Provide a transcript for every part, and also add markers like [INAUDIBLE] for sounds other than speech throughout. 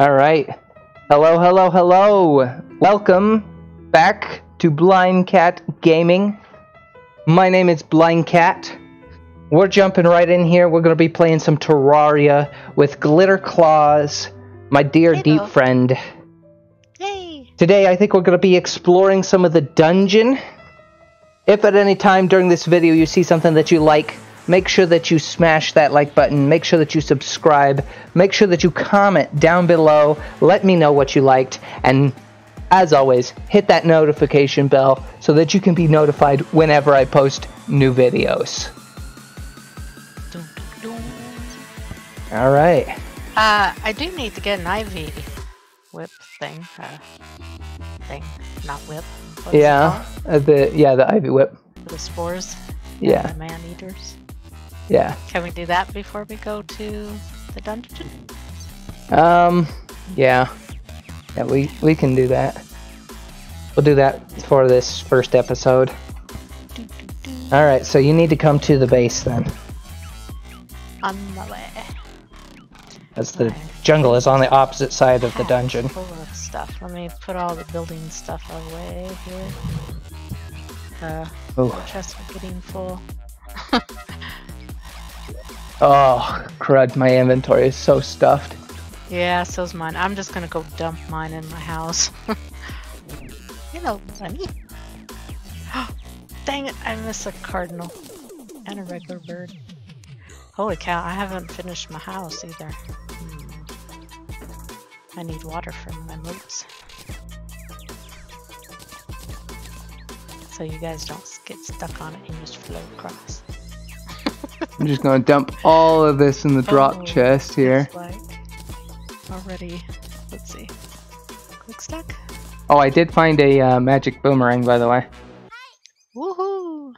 All right. Hello, hello, hello. Welcome back to Blind Cat Gaming. My name is Blind Cat. We're jumping right in here. We're going to be playing some Terraria with Glitter Claws, my dear Hey, deep friend. Yay! Today, I think we're going to be exploring some of the dungeon. If at any time during this video you see something that you like, make sure that you smash that like button, make sure that you subscribe, make sure that you comment down below, let me know what you liked, and as always, hit that notification bell so that you can be notified whenever I post new videos. Dun. Alright. Uh, I do need to get an ivy whip thing. Uh, thing, not whip. What Yeah. Uh, the yeah, the ivy whip. The spores. Yeah. The man eaters. Yeah. Can we do that before we go to the dungeon? Um yeah. Yeah, we we can do that. We'll do that for this first episode. Alright, so you need to come to the base then. On my way. As the Alright. jungle is on the opposite side of the dungeon. Full of stuff. Let me put all the building stuff away here. Uh, Oh, chest are getting full. [LAUGHS] oh crud, my inventory is so stuffed. Yeah, so's mine. I'm just gonna go dump mine in my house. [LAUGHS] You Hello, bunny. [GASPS] Dang it, I miss a cardinal. And a regular bird. Holy cow, I haven't finished my house either. Hmm. I need water for my moats. So you guys don't get stuck on it and just float across. I'm just gonna dump all of this in the drop Oh, chest here. Like already, let's see. Quick stack? Oh, I did find a uh, magic boomerang, by the way. Woohoo!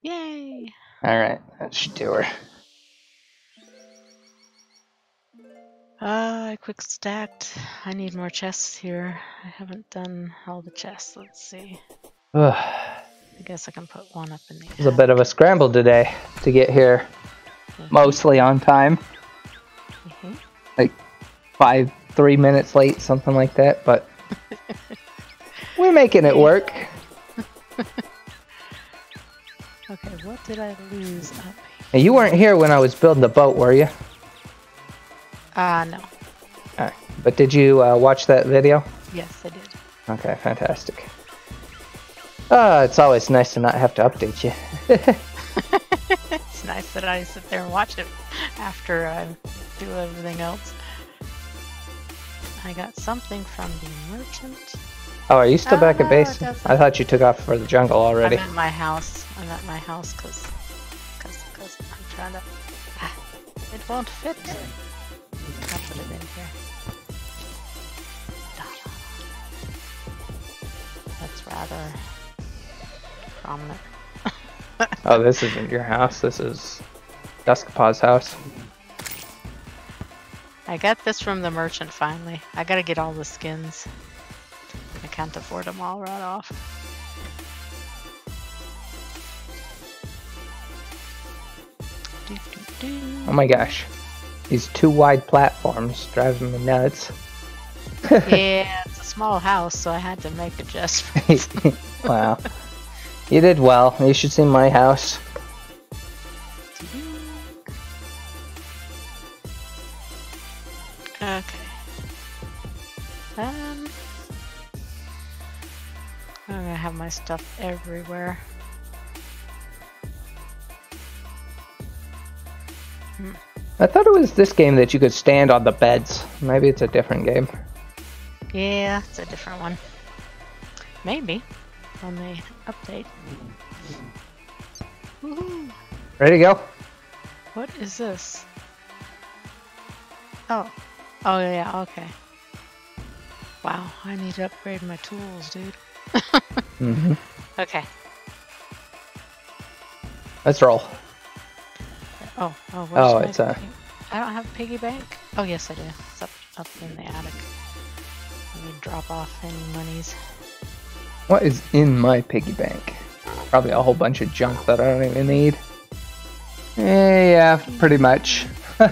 Yay! Alright, that should do her. Uh, I quick stacked. I need more chests here. I haven't done all the chests. Let's see. Ugh. I guess I can put one up in the. It was a bit of a scramble today to get here, mostly on time. Mhm. Five, three minutes late, something like that, but [LAUGHS] we're making it work. [LAUGHS] Okay, what did I lose up here? And you weren't here when I was building the boat, were you? Ah, no. Alright. But did you uh, watch that video? Yes, I did. Okay, fantastic. Uh, it's always nice to not have to update you. [LAUGHS] it's nice that I sit there and watch it after I do everything else. I got something from the merchant. oh, are you still Oh, back at base? I thought you took off for the jungle already. I'm at my house. I'm at my house because cause, cause I'm trying to. Ah, it won't fit. I'll put it in here. That's rather Oh, this isn't your house. This is Duskpaw's house. I got this from the merchant finally. I gotta get all the skins. I can't afford them all right off. Oh my gosh. These two wide platforms driving me nuts. yeah, [LAUGHS] it's a small house, so I had to make adjustments. [LAUGHS] wow. You did well. You should see my house. okay. Um, I'm gonna have my stuff everywhere. I thought it was this game that you could stand on the beds. Maybe it's a different game. Yeah, it's a different one. Maybe when the update. Ready to go? What is this? Oh. Oh, yeah, okay. Wow, I need to upgrade my tools, dude. [LAUGHS] hmm Okay. Let's roll. Oh, oh, where's Oh, my it's a- piggy- I don't have a piggy bank? Oh, yes, I do. It's up, up in the attic. Let me drop off any monies. What is in my piggy bank? Probably a whole bunch of junk that I don't even need. Eh, yeah, pretty much. [LAUGHS]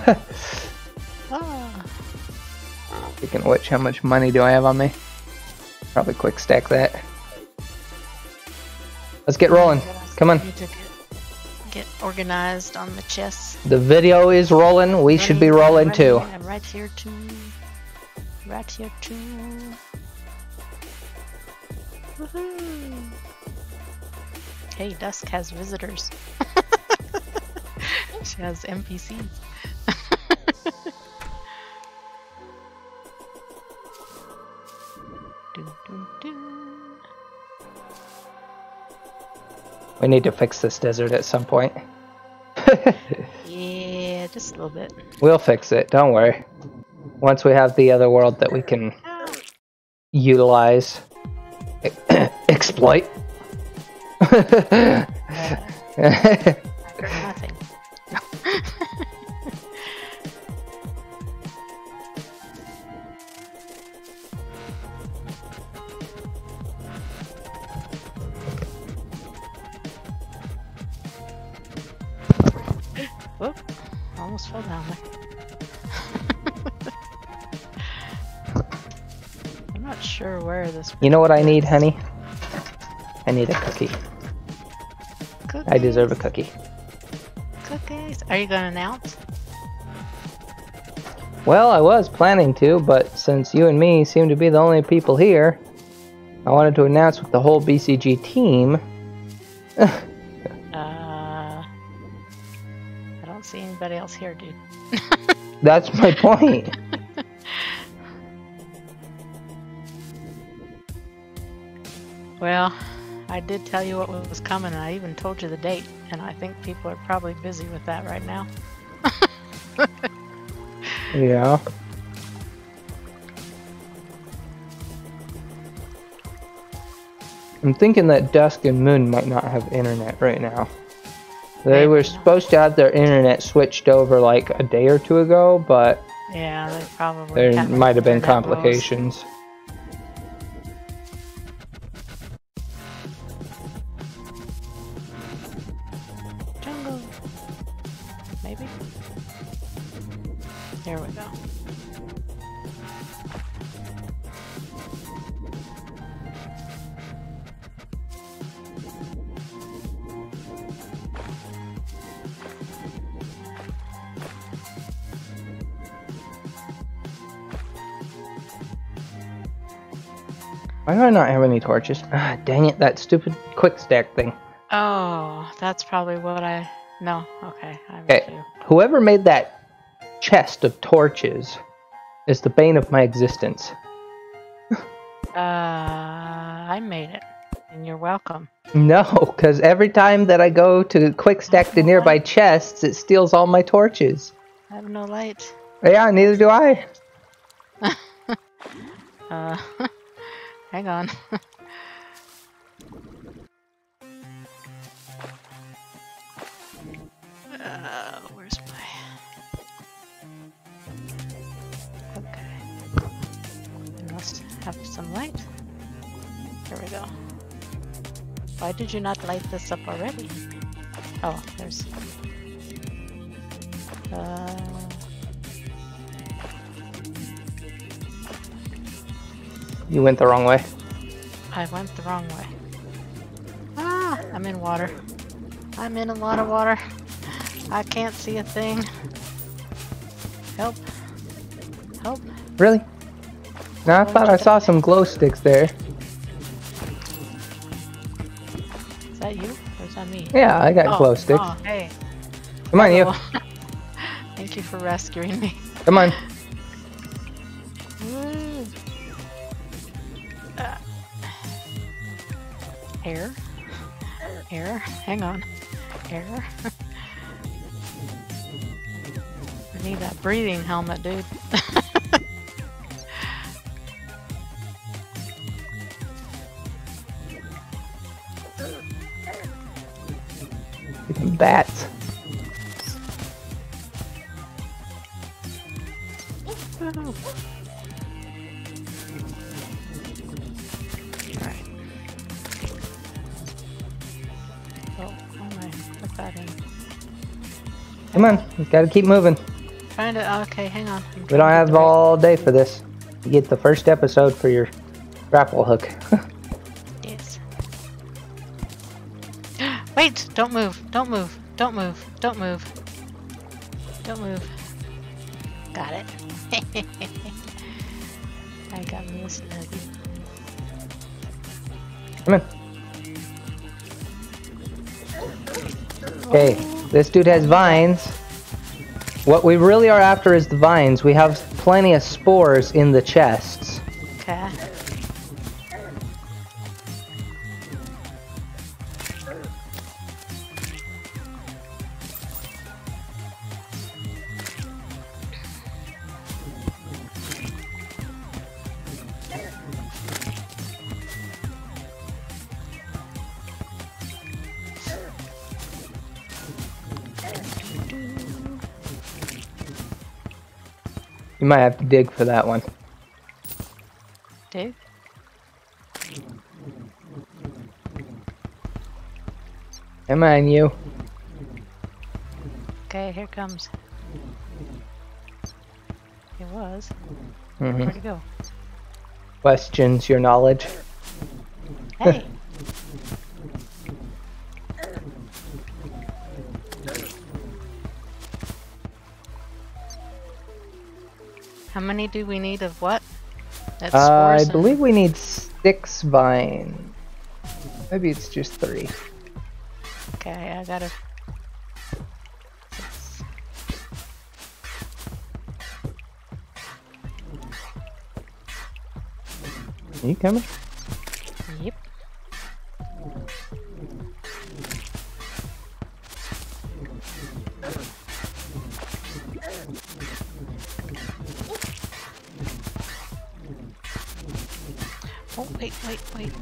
Speaking of which, how much money do I have on me? Probably quick stack that. Let's get rolling. Come on. Get, organized on the chest. The video is rolling. We should be rolling too. I'm right here too. Right here too. Woohoo! Hey, Dusk has visitors. [LAUGHS] she has NPCs. [LAUGHS] We need to fix this desert at some point. [LAUGHS] Yeah, just a little bit. we'll fix it. Don't worry. Once we have the other world that we can utilize, [COUGHS] exploit. Nothing. [LAUGHS] Whoop, almost fell down there. Sure where this. you know what I need, honey? I need a cookie. Cookies, I deserve a cookie. cookies. Are you gonna announce? Well, I was planning to, but since you and me seem to be the only people here, I wanted to announce with the whole BCG team. Uh, I don't see anybody else here, dude. [LAUGHS] That's my point. [LAUGHS] Well, I did tell you what was coming, and I even told you the date, and I think people are probably busy with that right now. [LAUGHS] yeah. I'm thinking that Dusk and Moon might not have internet right now. They were supposed to have their internet switched over like a day or two ago, but Yeah, they probably. there might have been complications. Do I not have any torches? Ah, dang it, that stupid quick stack thing. Oh, that's probably what I. No, okay. I have Okay. Whoever made that chest of torches is the bane of my existence. Uh, I made it, and you're welcome. No, because every time that I go to quick stack the nearby chests, it steals all my torches. I have no light. Yeah, neither do I. [LAUGHS] Uh, [LAUGHS] hang on. [LAUGHS] uh, where's my? Okay. I must have some light. Here we go. Why did you not light this up already? Oh, there's. Uh. You went the wrong way. I went the wrong way. Ah, I'm in water. I'm in a lot of water. I can't see a thing. Help. Help. Really? Now I thought I saw some glow sticks there. Is that you? Or is that me? Yeah, I got oh, glow sticks. Oh, hey. Come on, you. [LAUGHS] Thank you for rescuing me. Come on. Uh, air. Air. Hang on. Air. [LAUGHS] I need that breathing helmet, dude. [LAUGHS] Bats. Alright. Oh, oh how am Put that in. Come on. We gotta keep moving. Trying to. Oh, okay, hang on. We don't have get the right- all day for this. You get the first episode for your grapple hook. [LAUGHS] Yes. [GASPS] Wait! Don't move! Don't move! Don't move! Don't move! Don't move. Got it. [LAUGHS] I got me a snuggie. Come in. Okay, this dude has vines. What we really are after is the vines. We have plenty of spores in the chests. Okay. Might have to dig for that one. Dig? Come on, you. Okay, here comes. It was. hmm Where'd it go? Questions your knowledge. Hey! How many do we need of what? That's Uh, I believe we need six vine. Maybe it's just three. Okay, I gotta. Six. Are you coming? Yep. Wait, wait.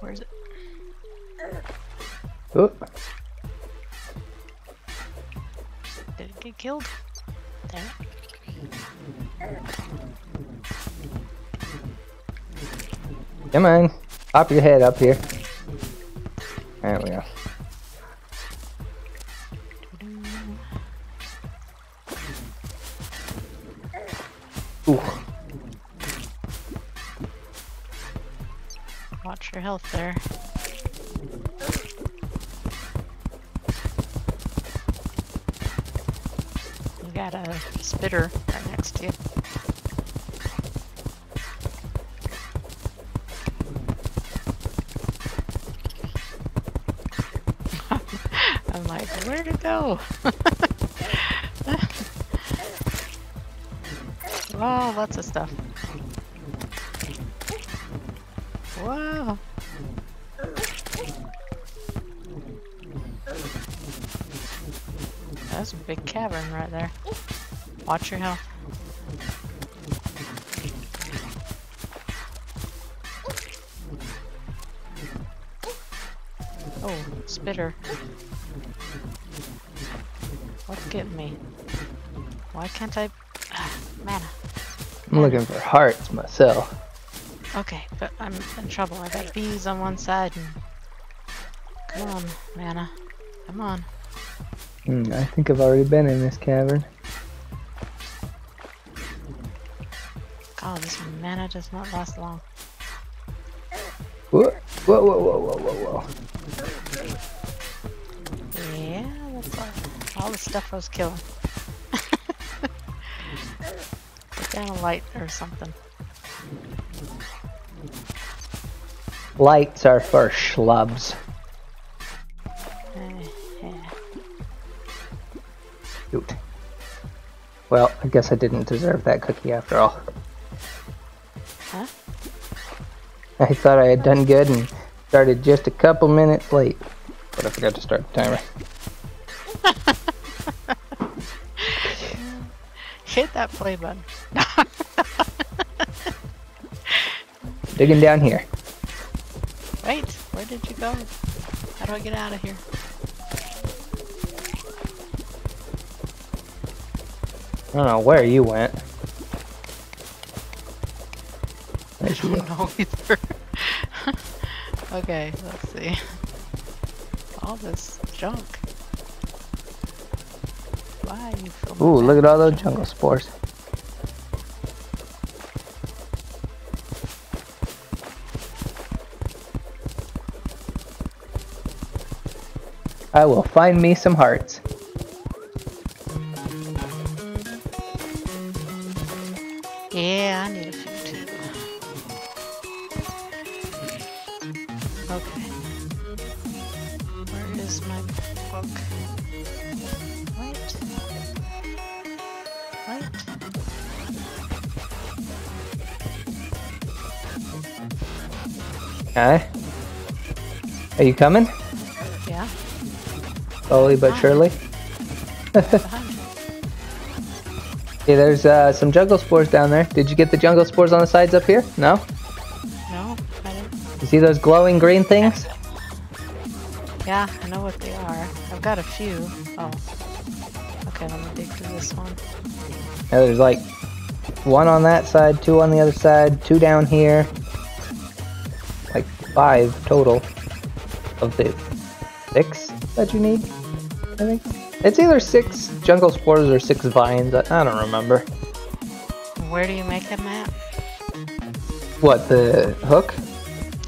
Where is it? Oh. Did it get killed? Damn it. Come on. Pop your head up here. Health there. You got a spitter right next to you. [LAUGHS] I'm like, where'd it go? [LAUGHS] oh, lots of stuff. That's a big cavern right there. Watch your health. Oh, spitter. What's getting me? Why can't I? Ah, mana. I'm looking for hearts myself. Okay, but I'm in trouble. I got bees on one side and. Come on, mana. Come on. Hmm, I think I've already been in this cavern. God, this mana does not last long. Whoa, whoa, whoa, whoa, whoa, whoa, whoa. Yeah, that's all, all the stuff I was killing. [LAUGHS] Put down a light or something. Lights are for schlubs. Well, I guess I didn't deserve that cookie after all. Huh? I thought I had done good and started just a couple minutes late. But I forgot to start the timer. [LAUGHS] Hit that play button. [LAUGHS] Digging down here. Wait, where did you go? How do I get out of here? I don't know where you went. I don't know either. [LAUGHS] okay, let's see. All this junk. Why you Ooh, look at all those jungle spores. I will find me some hearts. Are you coming? Yeah. Slowly but surely. Okay, there's uh, some jungle spores down there. Did you get the jungle spores on the sides up here? No? No, I didn't. You see those glowing green things? Yeah, I know what they are. I've got a few. Oh. Okay, let me dig through this one. Yeah, there's like one on that side, two on the other side, two down here. Like five total of the six that you need, I think. It's either six jungle spores or six vines. I, I don't remember. Where do you make them at? What, the hook?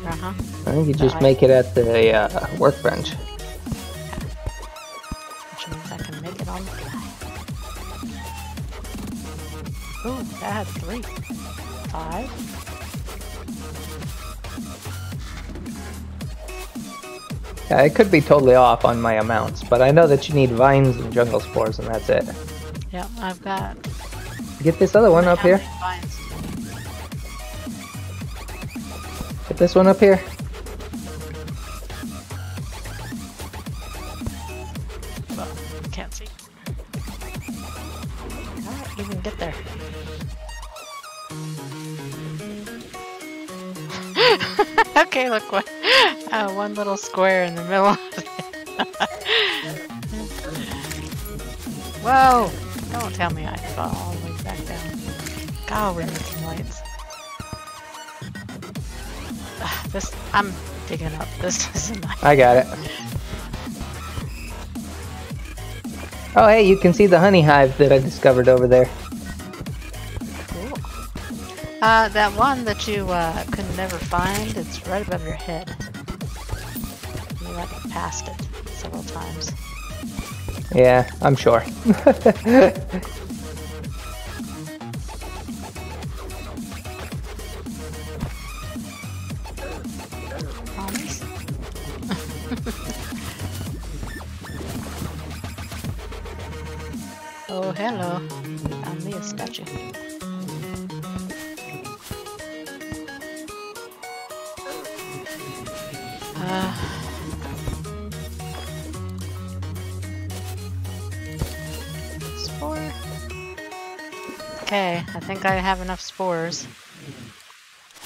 Uh-huh. I think you just make it at the uh, workbench. Which means I can make it on the fly. Ooh, that had three. Five. Yeah, I could be totally off on my amounts, but I know that you need vines and jungle spores, and that's it. Yep, I've got. Get this other one up here. vines do I need? Get this one up here. Well, can't see. You can get there. [LAUGHS] okay, look what. Uh, one little square in the middle of it. [LAUGHS] Whoa! Don't tell me I fall all the way back down. God, we need some lights. Ah, [SIGHS] this, I'm digging up. This [LAUGHS] is a I got it. Oh, hey, you can see the honey hive that I discovered over there. Uh, that one that you uh, could never find, it's right above your head. You went past it several times. Yeah, I'm sure. [LAUGHS] think I have enough spores.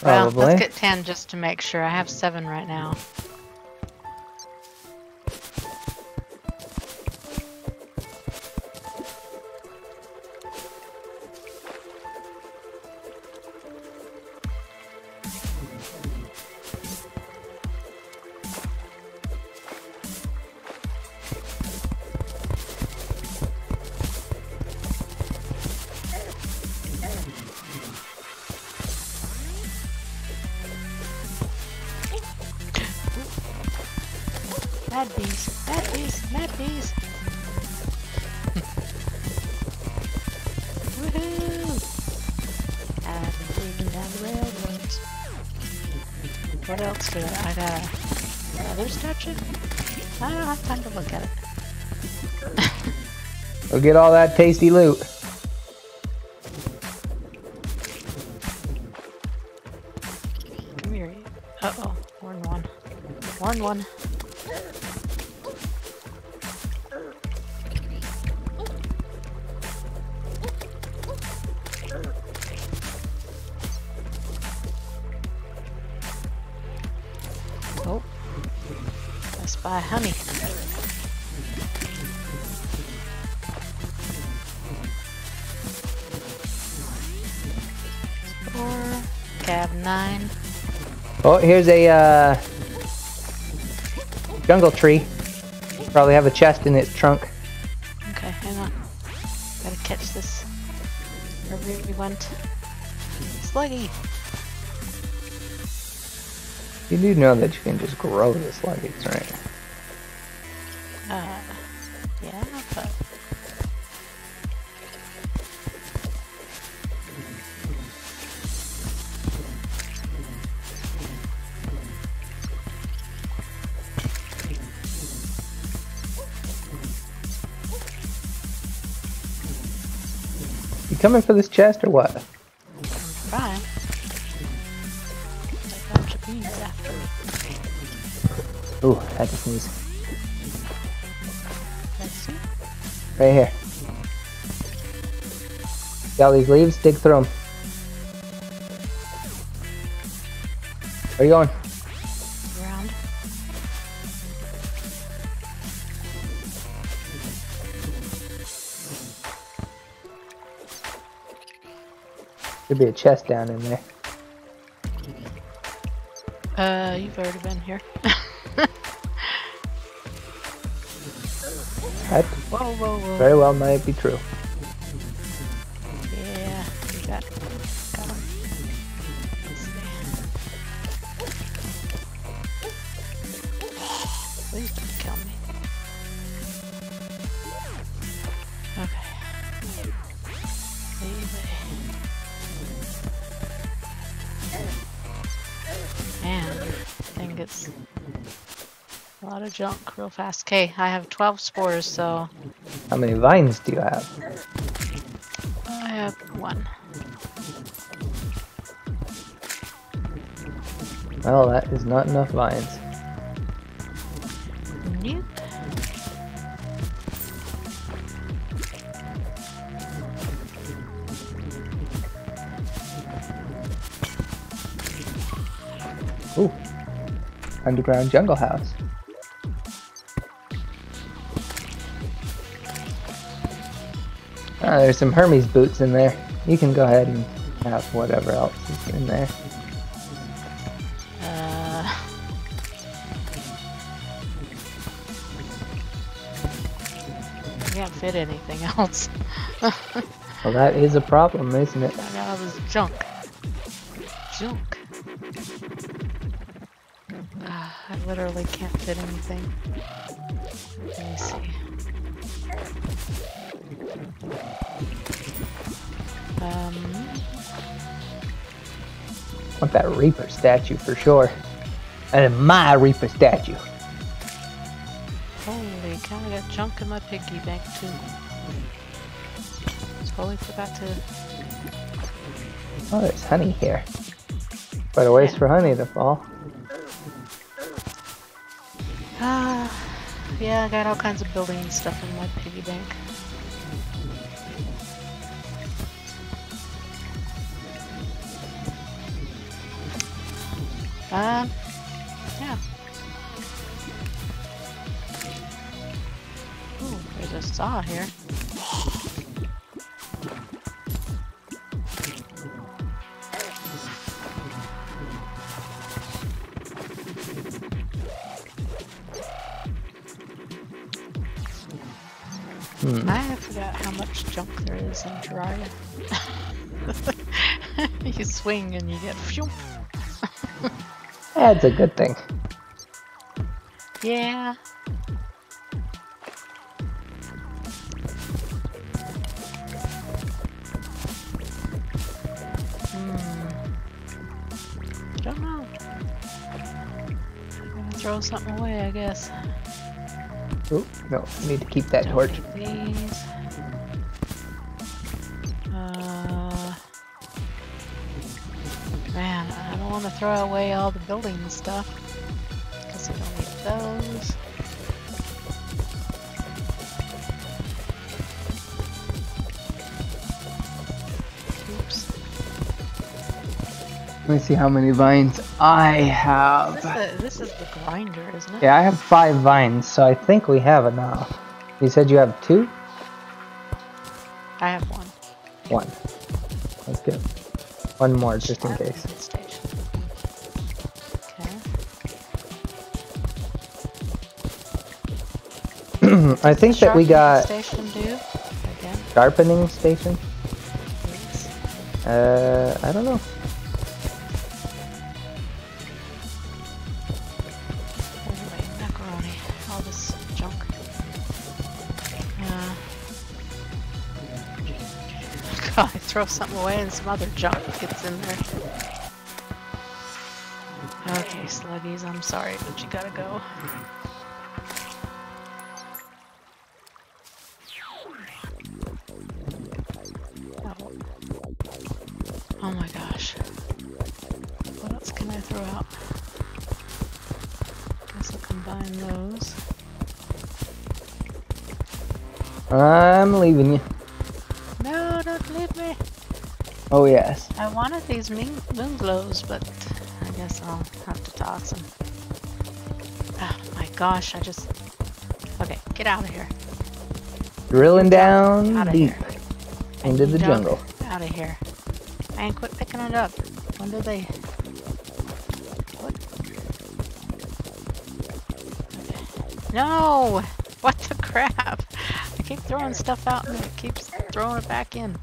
Well, Probably. let's get 10 just to make sure. I have 7 right now. A, another statue? Uh, I don't have time to look at it. Go get all that tasty loot. Cab nine. Oh, here's a uh, jungle tree. Probably have a chest in its trunk. Okay, hang on. Gotta catch this. Wherever we went. Sluggy! You do know that you can just grow the sluggies, right? Uh, coming for this chest or what? I'm fine. Like a bunch of beans after me. Ooh, had to sneeze. Right here. See all these leaves? Dig through them. Where you going? Should be a chest down in there. Uh, you've already been here. That [LAUGHS] whoa, whoa, whoa. very well might be true. Real fast. Okay, I have 12 spores, so How many vines do you have? I have one. Well, that is not enough vines. Nope. Ooh. Underground jungle house. Ah, there's some Hermes boots in there. You can go ahead and have whatever else is in there. Uh, I can't fit anything else. [LAUGHS] Well, that is a problem, isn't it? I got all this junk. Junk. Ah, I literally can't fit anything. Let me see. Um, want that Reaper statue for sure. And my Reaper statue. holy cow, I got junk in my piggy bank too. Totally forgot to. Oh, there's honey here. Quite a waste Yeah. for honey to fall. Ah, yeah, I got all kinds of building stuff in my piggy bank. Um, yeah. Ooh, there's a saw here. Hmm. I forgot how much junk there is in Terraria. [LAUGHS] you swing and you get phew. [LAUGHS] That's a good thing. Yeah. Hmm. Don't know. I'm gonna throw something away, I guess. Oop, no, need to keep that torch. need throw away all the building stuff because we don't need those. Oops. Let me see how many vines I This have. is, the, this is the grinder, isn't it? Yeah, I have five vines, so I think we have enough. You said you have two? I have one. One. Let's get one more just in case. I think that we got... Station do? Again? Sharpening station? Uh, I don't know. macaroni all this junk uh, [LAUGHS] I throw something away and some other junk gets in there. Okay, Sluggies, I'm sorry, but you gotta go. I'm leaving you. No, don't leave me. Oh yes. I wanted these moon, moon glows, but I guess I'll have to toss them. Oh my gosh, I just... Okay, get out of here. Drilling down Outta deep here. into the jungle. Out of here. And quit picking it up. When did they... What? No! [LAUGHS] What the crap? Keep throwing stuff out and it keeps throwing it back in.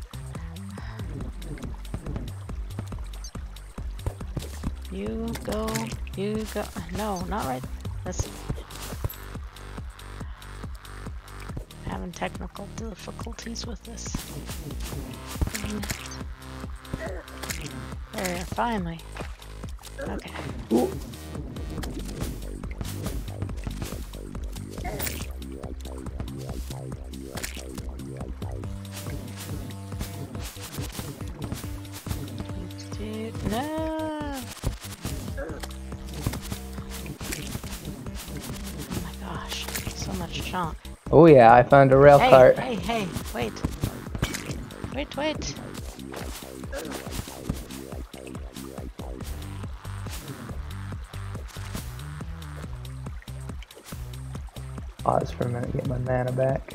You go, you go. No, not right. That's having technical difficulties with this. There, finally. Okay. Ooh. Oh yeah, I found a rail Hey, cart. hey, hey, wait. Wait, wait. Pause for a minute, get my mana back.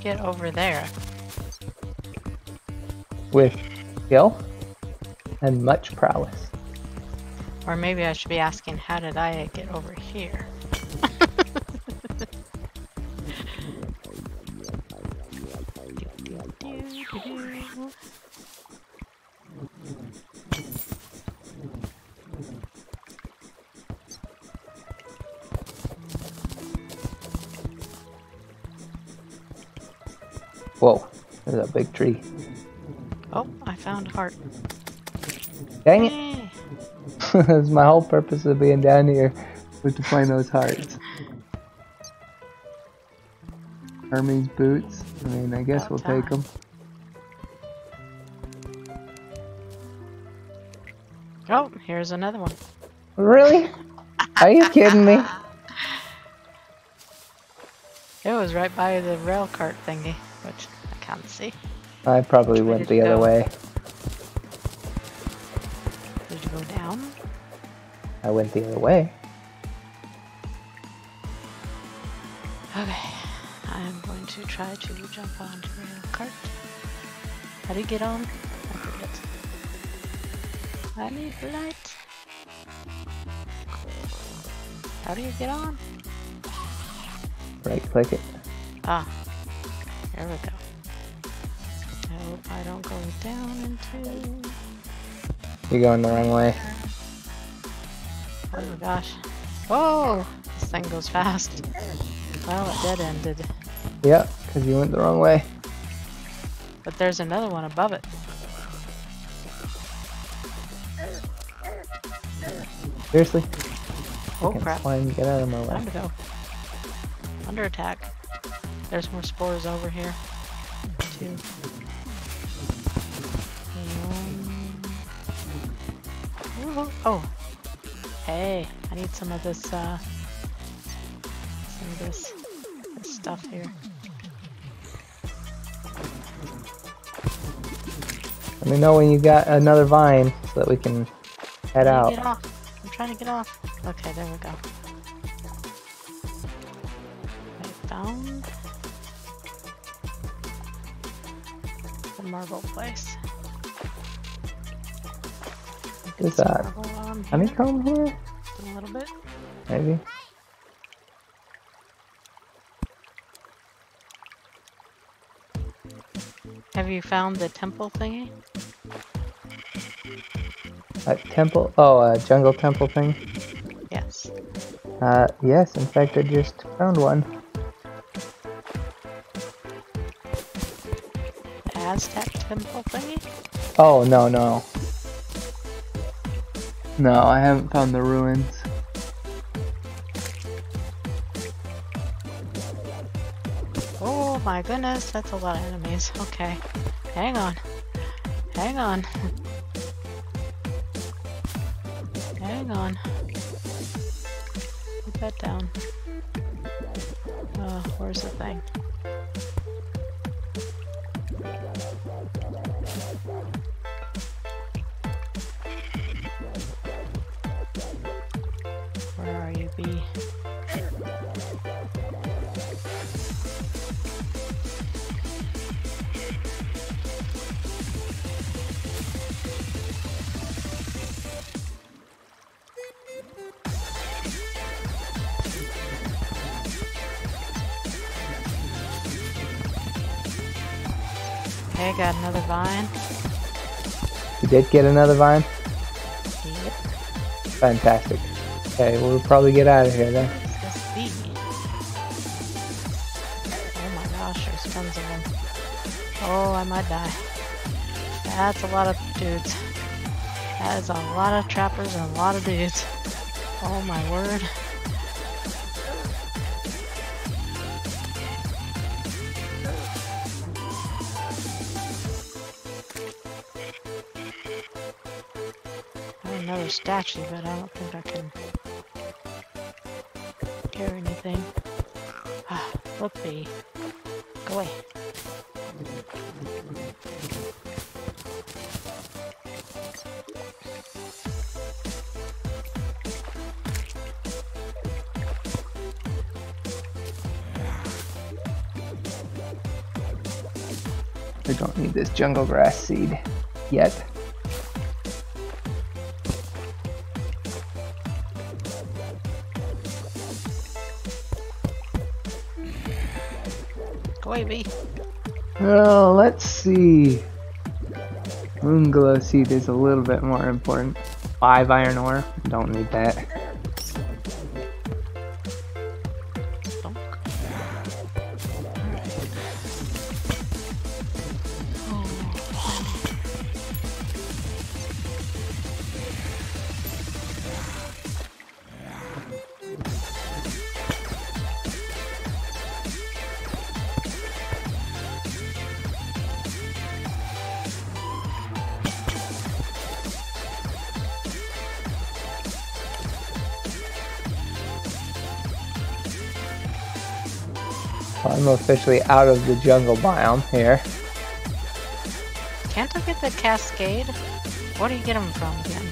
Get over there? With skill and much prowess. Or maybe I should be asking, how did I get over here? Big tree. Oh, I found heart. Dang it! [LAUGHS] That's my whole purpose of being down here was to find those hearts. Hermes boots. I mean, I guess About we'll take them. Oh, here's another one. Really? Are you kidding me? [LAUGHS] It was right by the rail cart thingy, which see. I probably went the other way. Did you go down? I went the other way. Okay, I'm going to try to jump onto the cart. How do you get on? I forget. I need light. How do you get on? Right click it. Ah, there we go. I don't go down into. You're going the wrong way. Oh my gosh. Whoa! This thing goes fast. Well, it dead ended. Yep, because you went the wrong way. But there's another one above it. Seriously? Oh crap. Slime, get out of my way. Time to go. Under attack. There's more spores over here. Two. Hey, I need some of this, uh, some of this, this stuff here. Let me know when you got another vine so that we can head out. Get off. I'm trying to get off. Okay, there we go. I found the marble place. Is that marble on here honeycomb here? Maybe. Have you found the temple thingy? A temple? Oh, a jungle temple thing? Yes. Uh, yes, in fact I just found one. Aztec temple thingy? Oh, no, no. No, I haven't found the ruins. My goodness, that's a lot of enemies. Okay. Hang on. Hang on. Hang on. Put that down. Okay, got another vine. You did get another vine? Yep. Fantastic. Okay, we'll probably get out of here then. What's this bee? Oh my gosh, there's tons of them. Oh, I might die. That's a lot of dudes. That is a lot of trappers and a lot of dudes. Oh my word. Statue, but I don't think I can carry anything. Ah, bee. Go away. I don't need this jungle grass seed yet. Well, let's see. Moonglow seed is a little bit more important. Five iron ore. Don't need that. Officially out of the jungle biome here. Can't I get the cascade? Where do you get them from again?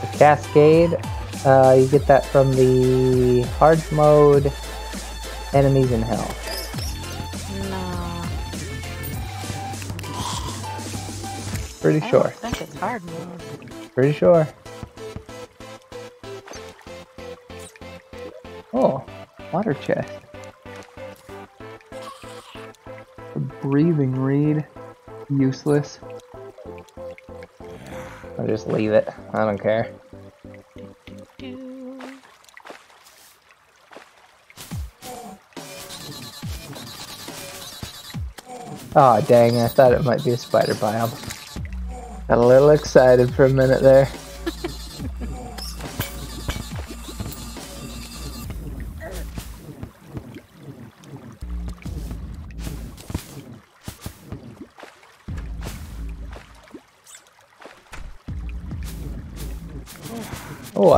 The Cascade, uh, you get that from the hard mode enemies in hell. No. Pretty I sure. don't think it's hard mode. Pretty sure. Oh, water chest. Breathing reed. Useless. I'll just leave it. I don't care. Aw, dang, I thought it might be a spider biome. Got a little excited for a minute there.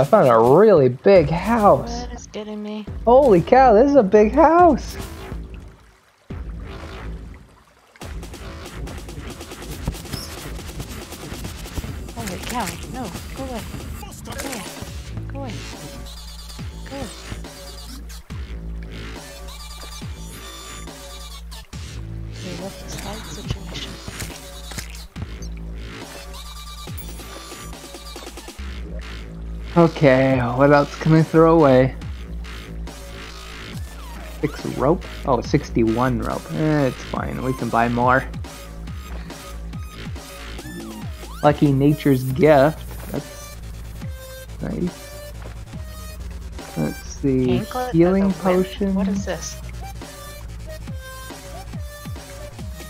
I found a really big house. What is getting me? Holy cow, this is a big house. Okay, what else can I throw away? Six rope? Oh, 61 rope. Eh, it's fine. We can buy more. Lucky Nature's Gift. That's nice. Let's see. Anklet Healing of the wind. potion. What is this?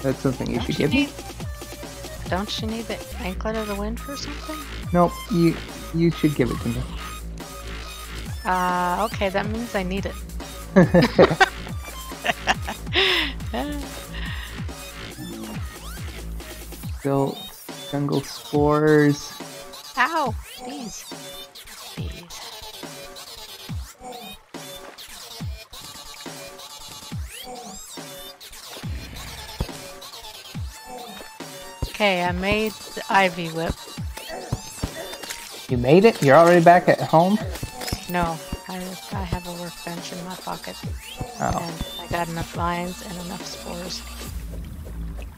That's something you Don't should you give me. Don't you need the anklet of the wind for something? Nope, you you should give it to me. Uh, okay, that means I need it. [LAUGHS] Built jungle spores. Ow! Bees. Okay, I made the ivy whip. You made it? You're already back at home? No, I, I have a workbench in my pocket. Oh. And I got enough vines and enough spores.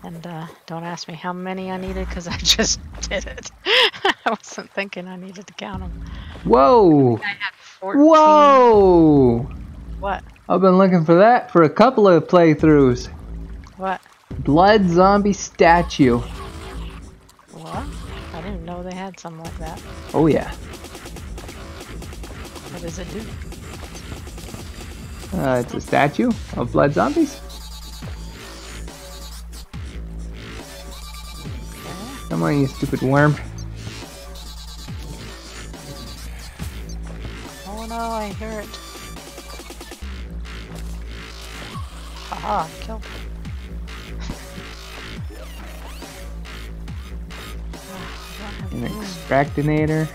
And uh, don't ask me how many I needed because I [LAUGHS] just did it. [LAUGHS] I wasn't thinking I needed to count them. Whoa! I have 14. Whoa! What? I've been looking for that for a couple of playthroughs. What? Blood zombie statue. Had something like that. Oh yeah. What does it do? Uh, it's a statue of blood zombies. Okay. Come on, you stupid worm. Oh no, I hear it. Haha, killed it. An extractinator.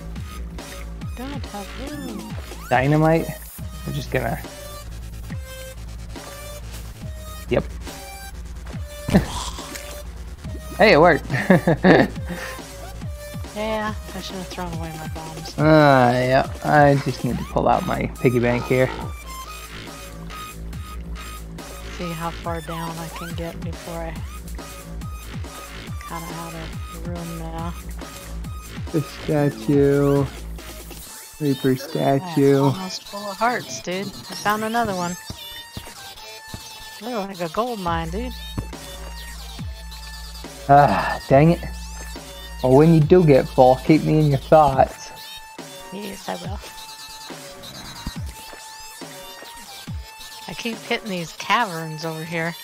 Don't have room. Dynamite. We're just gonna. Yep. [LAUGHS] hey, it worked. [LAUGHS] Yeah, I should have thrown away my bombs. Ah, yeah. I just need to pull out my piggy bank here. See how far down I can get before I kind of out of room now. The statue. Reaper statue. almost full of hearts, dude. I found another one. Ooh, like a gold mine, dude. Ah, dang it. Well, when you do get full, keep me in your thoughts. Yes, I will. I keep hitting these caverns over here.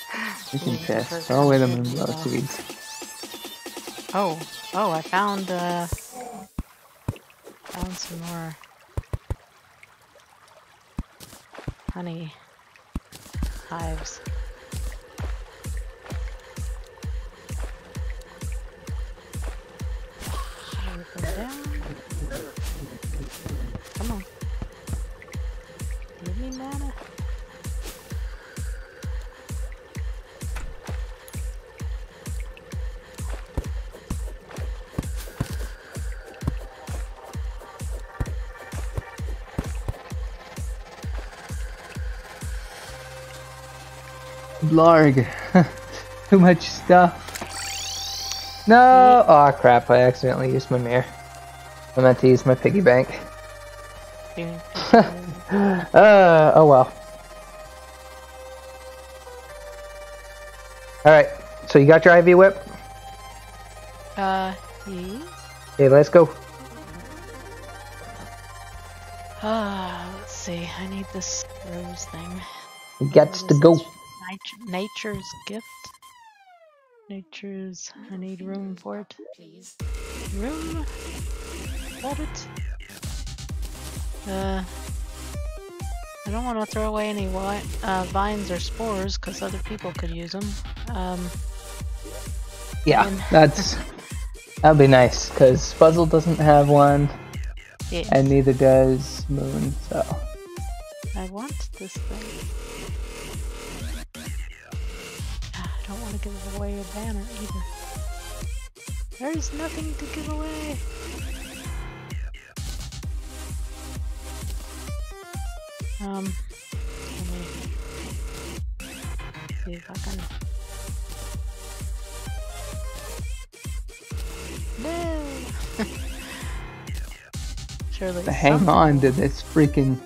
You can test. piss. different Throw away the food moonglow stuff. seeds. Oh, oh, I found, uh, found some more honey hives. I rip down? Blarg. [LAUGHS] Too much stuff. No! Oh crap, I accidentally used my mirror. I meant to use my piggy bank. [LAUGHS] Uh, oh well. Alright, so you got your ivy whip? uh, yes. Okay, let's go. Ah, let's see. I need this rose thing. Got to go. Nat- nature's gift. Nature's. I need room for it. Room. Hold it. Uh. I don't want to throw away any uh, vines or spores because other people could use them. Um, Yeah, And- [LAUGHS] that's that'd be nice because Fuzzle doesn't have one, and neither does Moon. So I want this thing. Don't want to give away a banner either. There's nothing to give away. Um, see if I can. No. [LAUGHS] Surely. hang some on to this freaking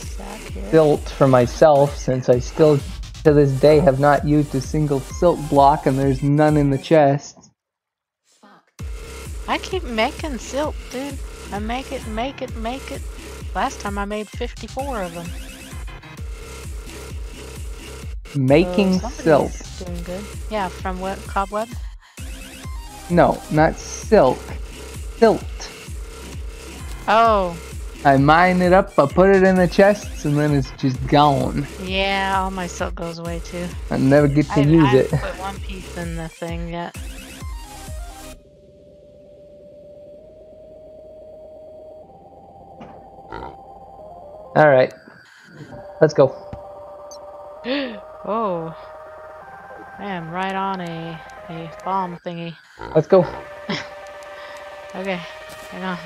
sack here. silt for myself since I still to this day have not used a single silt block and there's none in the chest. I keep making silk, dude. I make it, make it, make it. Last time I made 54 of them. Making oh, so silk. Doing good. Yeah, from what cobweb? No, not silk. Silt. Oh, I mine it up, I put it in the chests, and then it's just gone. yeah, all my silk goes away too. I never get to I, use I it. haven't put one piece in the thing yet. Alright. Let's go. [GASPS] oh. I am right on a, a bomb thingy. Let's go. [LAUGHS] Okay, hang on.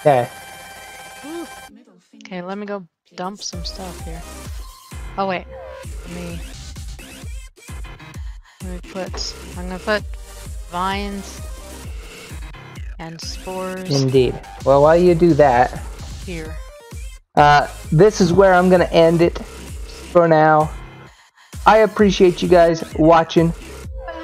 Okay. Okay, let me go dump some stuff here. Oh wait, let me. Let me put. I'm gonna put vines and spores Indeed. Well, while you do that, here. uh, this is where I'm going to end it for now. I appreciate you guys watching.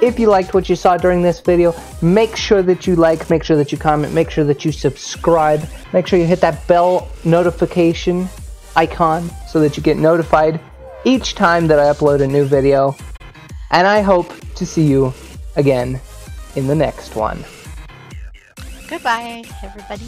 If you liked what you saw during this video, make sure that you like, make sure that you comment, make sure that you subscribe, make sure you hit that bell notification icon so that you get notified each time that I upload a new video. And I hope to see you again in the next one. Goodbye, everybody.